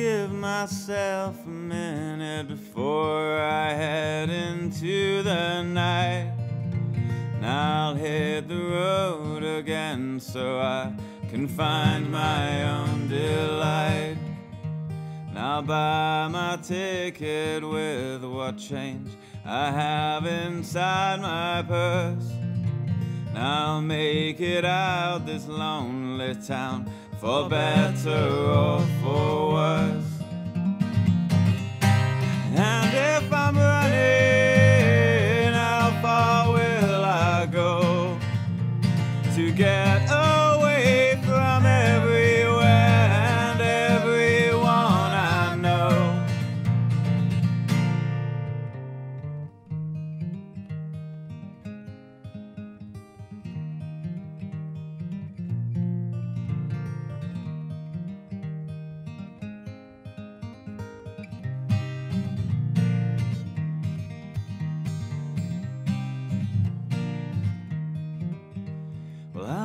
give myself a minute before I head into the night. And I'll hit the road again so I can find my own delight. And I'll buy my ticket with what change I have inside my purse. And I'll make it out this lonely town for better or for worse.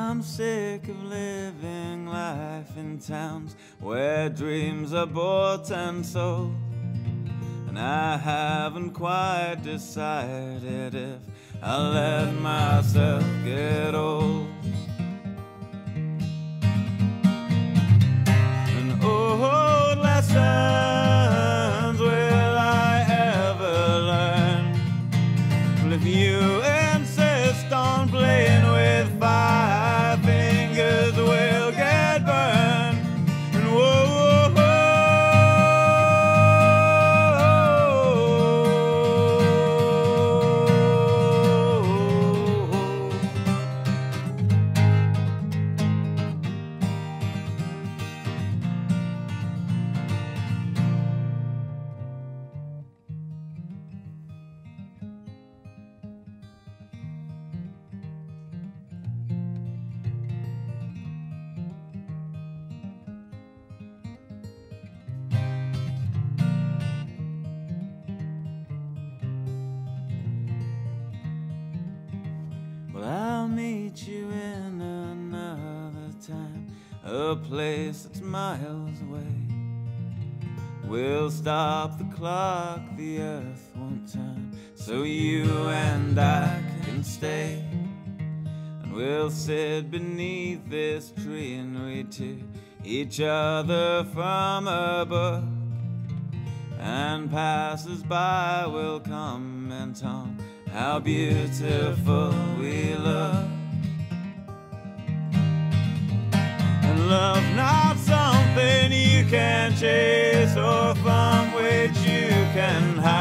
I'm sick of living life in towns where dreams are bought and sold. And I haven't quite decided if I'll let myself get old. I'll meet you in another time, a place that's miles away. We'll stop the clock, the earth won't turn, so you and I can stay. And we'll sit beneath this tree and read to each other from a book. And passers by will comment on how beautiful we look. And love not something you can chase or from which you can hide.